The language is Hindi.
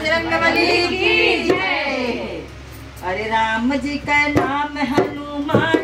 बजरंगबली की जय। अरे राम जी का नाम हनुमान